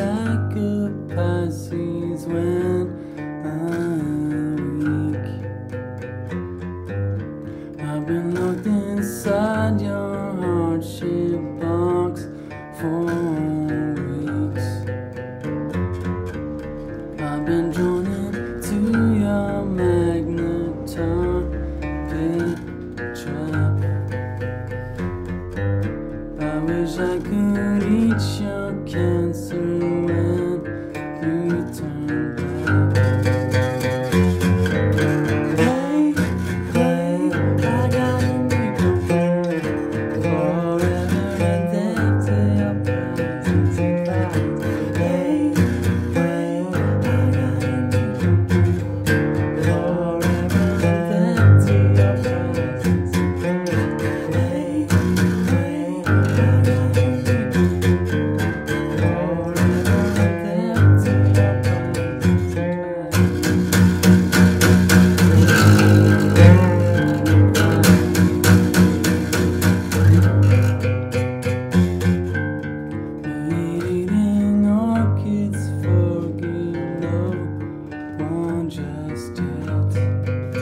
like a when I'm weak. I've been locked inside your hardship box for weeks. I've been drawn into your magnetar trap. I wish I could. just yet.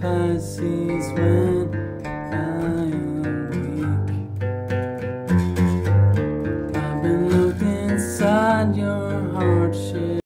Pisces when I am weak. I've been looking inside your